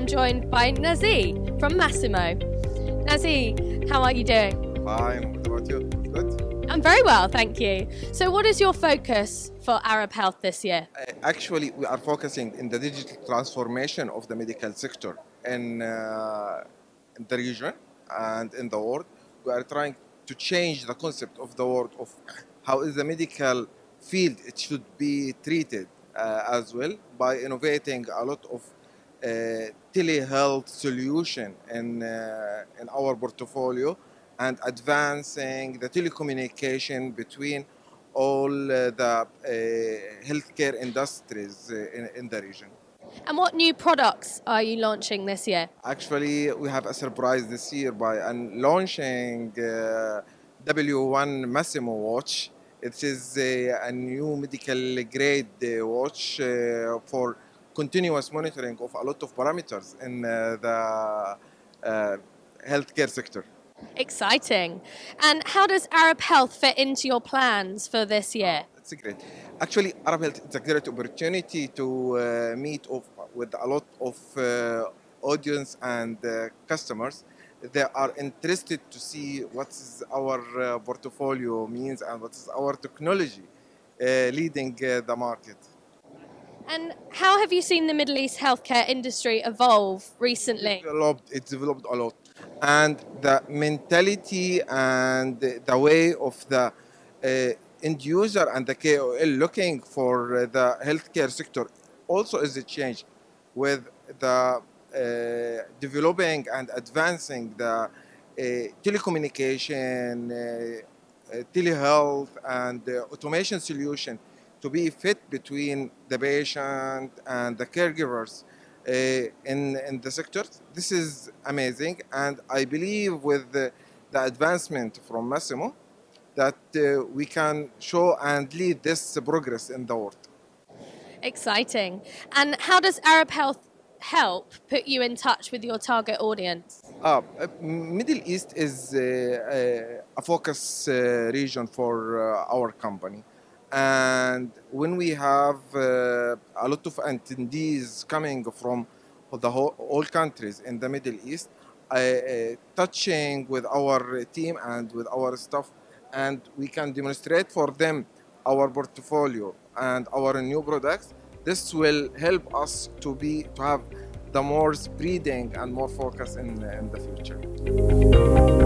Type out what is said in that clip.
joined by Nazih from Masimo. Nazih, how are you doing? Fine. What about you? Good. I'm very well, thank you. So, what is your focus for Arab Health this year? Uh, actually, we are focusing in the digital transformation of the medical sector in, uh, in the region and in the world. We are trying to change the concept of the world of how is the medical field it should be treated uh, as well by innovating a lot of telehealth solution in, uh, in our portfolio and advancing the telecommunication between all uh, the uh, healthcare industries uh, in, in the region. And what new products are you launching this year? Actually, we have a surprise this year by un- launching uh, W1 Masimo watch. It is a, a new medical grade uh, watch uh, for continuous monitoring of a lot of parameters in uh, the uh, healthcare sector. Exciting. And how does Arab Health fit into your plans for this year? It's great. Actually, Arab Health is a great opportunity to uh, meet of, with a lot of uh, audience and uh, customers. They are interested to see what is our uh, portfolio means and what is our technology uh, leading uh, the market. And how have you seen the Middle East healthcare industry evolve recently? Developed, it developed a lot, and the mentality and the, the way of the uh, end user and the KOL looking for the healthcare sector also is a change with the uh, developing and advancing the uh, telecommunication, uh, uh, telehealth, and uh, automation solution to be fit between the patient and the caregivers uh, in, in the sector. This is amazing, and I believe with the, the advancement from Masimo that uh, we can show and lead this progress in the world. Exciting. And how does Arab Health help put you in touch with your target audience? Uh, uh, Middle East is uh, uh, a focus uh, region for uh, our company. And when we have uh, a lot of attendees coming from the whole, all countries in the Middle East, uh, uh, touching with our team and with our staff, and we can demonstrate for them our portfolio and our new products. This will help us to be to have the more spreading and more focus in, in the future.